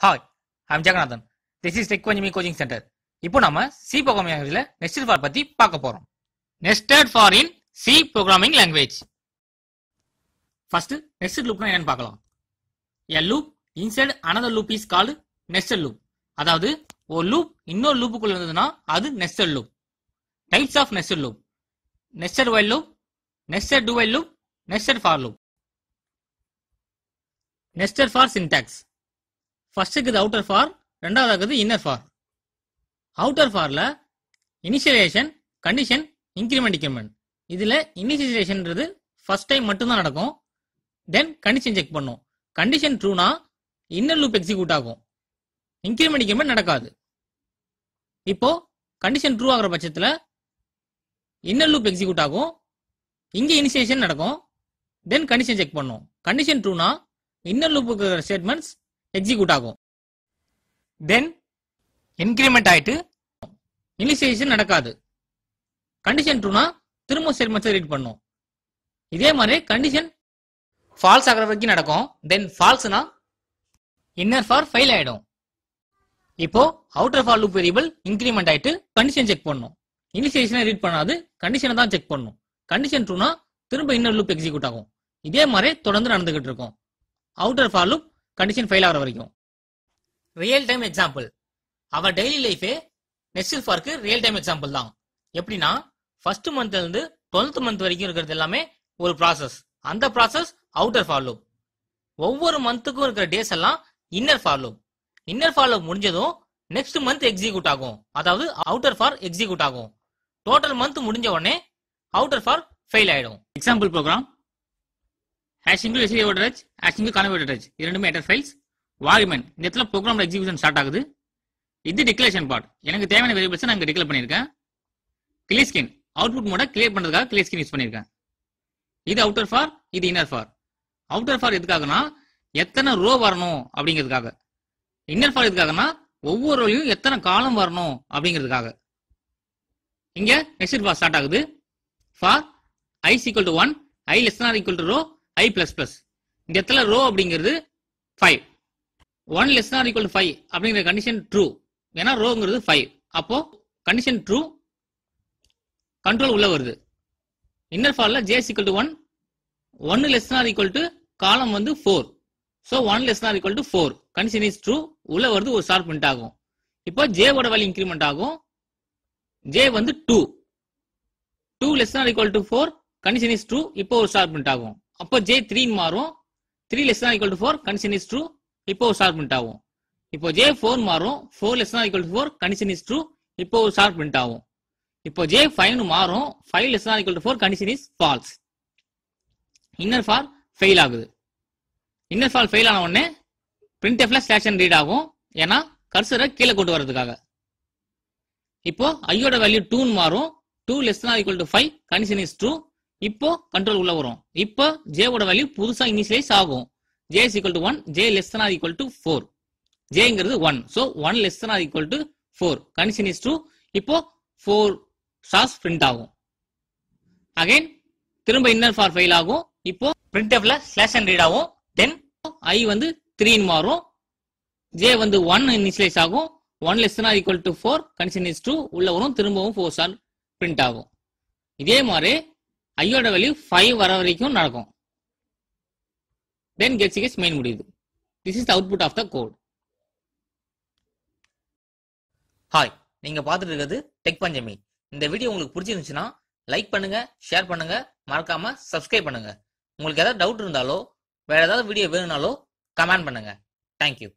Hi I'm Jeganathan this is tech coaching centre இப்போ நம்ம C programming லாங்குவேஜ்ல nested for பத்தி பார்க்க போறோம். Nested for in C programming language first nested லூப்னா என்னன்னு பார்க்கலாம். A loop inside another loop is called nested loop அதாவது ஒரு லூப் இன்னொரு லூப்புக்குள்ள இருந்ததுன்னா அது nested loop types of nested loop nested while loop nested do while loop nested for loop nested for syntax first இருக்குது outer for ரெண்டாவது இருக்குது inner for outer ஃபாரில் இனிஷியலைசேஷன் கண்டிஷன் இன்க்ரிமெண்ட் இன்க்ரிமெண்ட் இதில் இனிஷியலைசேஷன்ன்றது ஃபர்ஸ்ட் டைம் மட்டும்தான் நடக்கும். Then condition check பண்ணும். Condition ட்ரூனா இன்னர் லூப் எக்ஸிக்யூட் ஆகும். இன்க்ரிமெண்ட் இன்க்ரிமெண்ட் நடக்காது. இப்போ கண்டிஷன் ட்ரூ ஆகிற பட்சத்தில் இன்னர் லூப் எக்ஸிக்யூட் ஆகும். இங்கே இனிஷியேஷன் நடக்கும். தென் கண்டிஷன் செக் பண்ணும். கண்டிஷன் ட்ரூனா இன்னர் லூப்புக்கு ஸ்டேட்மெண்ட்ஸ் எக்ஸிக்யூட் ஆகும். தென் இன்க்ரிமெண்ட் ஆயிட்டு இனிஷியேஷன் நடக்காது. கண்டிஷன் ட்ரூனா திரும்ப ஸ்டேட்மெண்ட்ஸை ரீட் பண்ணும். இதே மாதிரி கண்டிஷன் ஃபால்ஸ் ஆகிற வரைக்கும் நடக்கும். தென் ஃபால்ஸ்னா இன்னர் ஃபார் ஃபெயில் ஆயிடும். இப்போ outer for loop variable increment ஆயிட்டு கண்டிஷன் செக் பண்ணும். இனிஷியேஷனை ரீட் பண்ணாது கண்டிஷனை தான் செக் பண்ணும். கண்டிஷன் ட்ரூனா திரும்ப இன்னர் லூப் எக்ஸிக்யூட் ஆகும். இதே மாதிரி தொடர்ந்து நடந்துகிட்டு இருக்கும். Outer for loop condition fail ஆகிற வரைக்கும். Real time example our daily லைஃபே நெக்ஸ்ட் ஃபார்க்கு ரியல் டைம் எக்ஸாம்பிள் தான். எப்படின்னா ஃபர்ஸ்ட் மந்த்லேருந்து டுவெல்த் மந்த் வரைக்கும் இருக்கிறது எல்லாமே ஒரு ப்ராசஸ் அந்த ப்ராசஸ் அவுட்டர் ஃபாலோ ஒவ்வொரு மந்த்துக்கும் இருக்கிற டேஸ் எல்லாம் இன்னர் ஃபாலோ இன்னர் ஃபாலோ முடிஞ்சதும் நெக்ஸ்ட் மந்த் எக்ஸிக்யூட் ஆகும். அதாவது அவுட்டர் ஃபார் எக்ஸிக்யூட் ஆகும். டோட்டல் மந்த் முடிஞ்ச உடனே அவுட்டர் ஃபார் ஃபெயில் ஆயிடும். எக்ஸாம்பிள் ப்ரோக்ராம் ஹேஷ் இன்க்ளூட் எஸ்ஏ ஓட்டரேஜ் ஹேஷ் இங்கு கான இரண்டுமே எட்டர் ஃபைல்ஸ் வால்யூமென் இந்த இடத்துல ப்ரோக்ராம் எக்ஸிபிஷன் ஸ்டார்ட் ஆகுது. இது டிக்ளரேஷன் பார்ட் எனக்கு தேவையான வேரியபிள்ஸ் நான் இங்கே டிக்ளேர் பண்ணியிருக்கேன். கிளியர் ஸ்கின் அவுட்புட் மோட கிளியர் பண்ணுறதுக்காக கிளியர் ஸ்கின் யூஸ் பண்ணியிருக்கேன். இது அவுட்டர் ஃபார் இது இன்னர் ஃபார் அவுட்டர் ஃபார் எதுக்காகனா எத்தனை ரோ வரணும் அப்படிங்கிறதுக்காக. இன்னர் ஃபார் எதுக்காகனா ஒவ்வொரு ரோலையும் எத்தனை காலம் வரணும் அப்படிங்கிறதுக்காக. இங்க நெக்ஸ்ட் ஃபார் ஸ்டார்ட் ஆகுது. For I equal to one I less or equal to row I plus plus இந்த இடத்துல ரோ அப்படிங்கிறது five one less or equal five அப்படிங்கிற கண்டிஷன் ட்ரூ ஏன்னா ரோங்கிறது ஃபைவ் அப்போ கண்டிஷன் ட்ரூ கண்ட்ரோல் உள்ள வருது. Inner ஃபாலில் J equal to one one less or equal to column வந்து four so one less or equal to four condition is true உள்ள வருது ஒரு ஷார்ப் பிரிண்ட் ஆகும். இப்போ ஜேவோட வேல்யூ இன்க்ரிமெண்ட் ஆகும். ஜே வந்து two two less or equal to four condition is true இப்போ ஒரு ஷார்ப் பிரிண்ட் ஆகும். அப்போ ஜே த்ரீ மாறும். Three less equal to four condition is true இப்போ ஒரு ஷார்ப் பிரிண்ட் ஆகும். இப்போ ஜே ஃபோர் மாறும். Four less equal to four condition is true இப்போ ஒரு ஷார்ப் பிரிண்ட் ஆகும். இப்போ ஜே ஃபைவ்னு மாறும். Five less equal to four condition is false inner for fail ஆகுது. இன்னர் ஃபால் ஃபெயில் ஆன உடனே பிரிண்ட் எஃப்ல ஸ்டேஷன் ரீட் ஆகும். ஏன்னா கர்சரை கீழே கொண்டு வர்றதுக்காக. இப்போ ஐயோட வேல்யூ டூன்னு மாறும். Two less equal to five condition is true இப்போ கண்ட்ரோல் உள்ள வரும். இப்போ ஜேவோட வேல்யூ புதுசா இனிஷியலைஸ் ஆகும். J is equal to one J less or equal to four ஜேங்கிறது one so one less or equal to four condition is true இப்போ four stars print ஆகும். Again திரும்ப இன்னர் ஃபார் ஃபெயில் ஆகும். இப்போ print எஃப்ல slash and read ஆகும். Then I வந்து த்ரீன்னு மாறும். ஜே வந்து ஒன் இனிஷியலைஸ் ஆகும். One less or equal to four condition is true உள்ள வரும். திரும்பவும் ஃபோர் ஸ்டார் பிரிண்ட் ஆகும். இதே மாதிரி ஐயோட வேல்யூ ஃபைவ் வர வரைக்கும் நடக்கும். தென் கெட்ஸ் கெட்ஸ் மெயின் முடியுது. This is the output of the code hi நீங்க பார்த்துட்டு இருக்கிறது டெக் பஞ்சமி இந்த வீடியோ உங்களுக்கு பிடிச்சிருந்துச்சுன்னா லைக் பண்ணுங்க ஷேர் பண்ணுங்க மறக்காம சப்ஸ்கிரைப் பண்ணுங்க. உங்களுக்கு ஏதாவது டவுட் இருந்தாலோ வேற ஏதாவது வீடியோ வேணும்னாலோ கமெண்ட் பண்ணுங்க. Thank you